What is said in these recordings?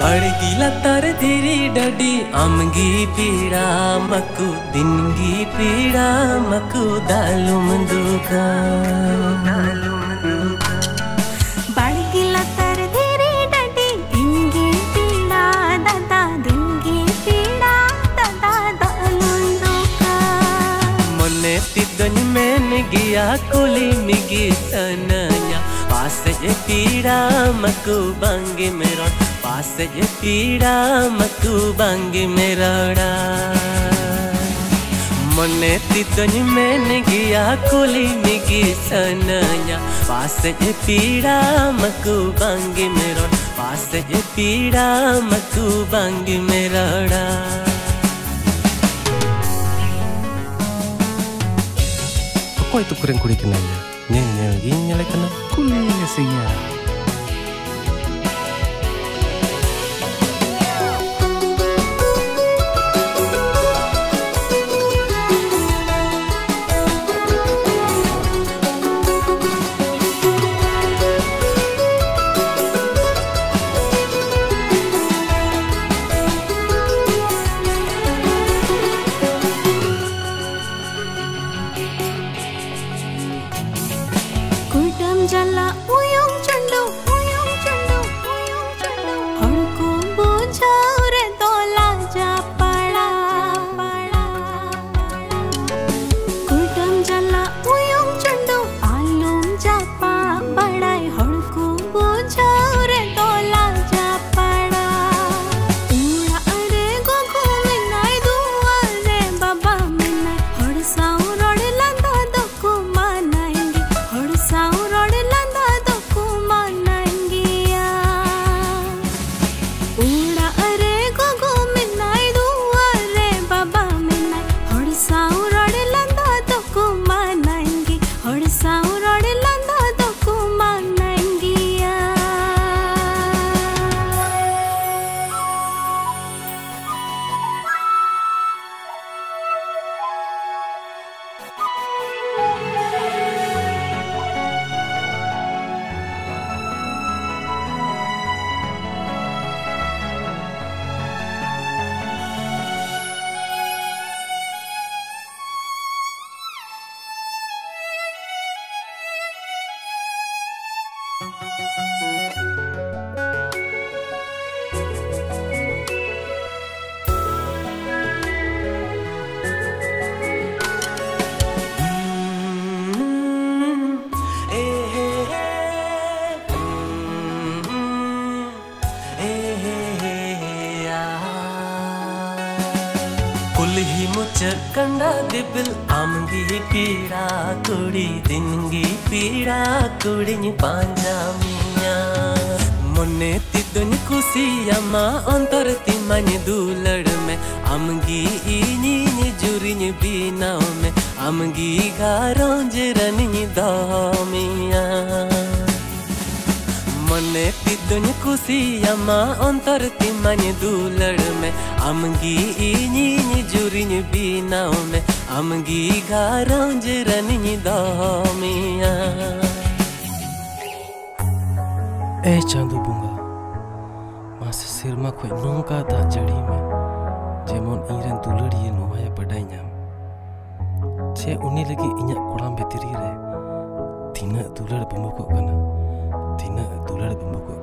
बड़गी लतर धीरी डडी अमगी पीड़ा मकु दिनगी पीड़ा मकु दालुम दुखा। बड़गी लतर पीड़ा दिनगी पीड़ा दादा दालुम दुखा। मने तिदन में निगिया कोली निगी तना पास ये पीड़ा मकु बांगे मेरा पास ये पीड़ा मकु बांगे मेरा मने तितन मैंने गिया कोली निगी सनाया पास ये पीड़ा मकु बांगे मेरा पास ये पीड़ा मकु बांगे मेरा Kok itu kering kulit kenanya? Nyel nyel gini nyelek kenanya. Cuélguele, señal. ಕಂಡ ದಿಬ್ಬಿൽ അമുങ്കി പീഡാ കുടി തിങ്കി പീഡാ കുടിഞ്ഞു പാഞ്ചാമി. dunia Mone ti dun kusia ma ontor ti manye dulad me Amgi ini ni juri ni binao me Amgi garonj ran ni damia Mone ti dun kusia ma ontor ti manye dulad me Amgi ini ni juri ni binao me Amgi garonj ran ni damia ए चांदू बुंगा मासे सिरमा कोई नौका था चढ़ी में जेमोन इरन दुलड़िए Noah बड़ाई नाम चे उन्हीं लगी इन्हें कोड़ाम बेतरी रहे तीना दुलड़ बम्बो को करना तीना दुलड़ बम्बो को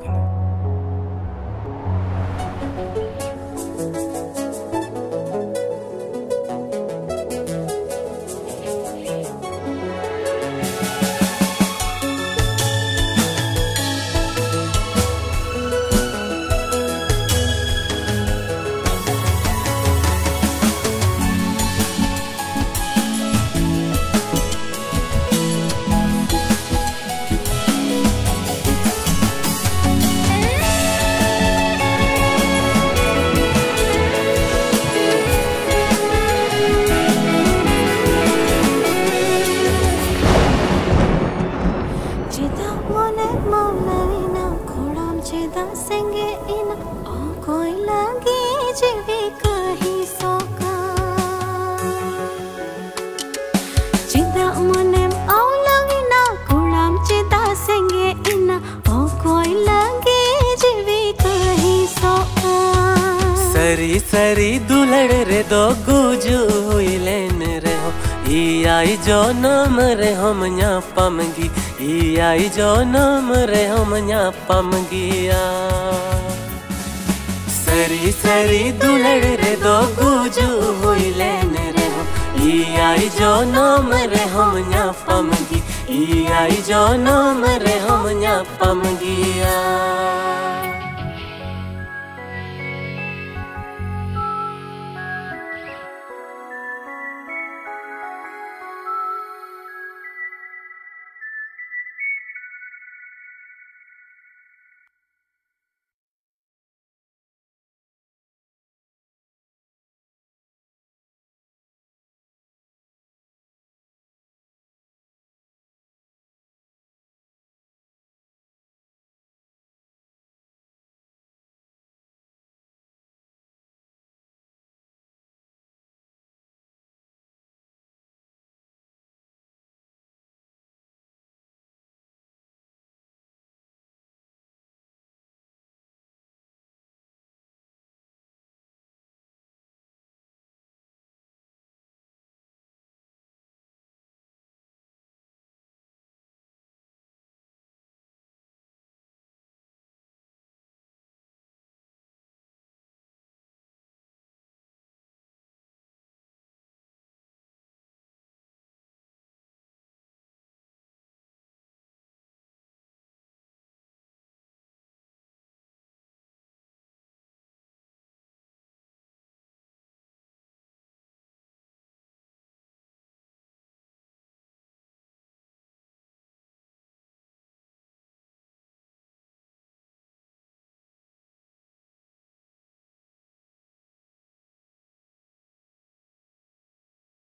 सरी दुलड़ रे दो गुजू हुई लेन रे हो। ई आई जो नाम रे हम न्या पमगी। ई आई जो नाम रे हम न्या पमगिया सरी सरी दुलड़ रे दो गुजू हुई लेन रे हो। ई आई जो नाम रे हम न्या पमगी। ई आई जो नाम रे हम न्या पमगिया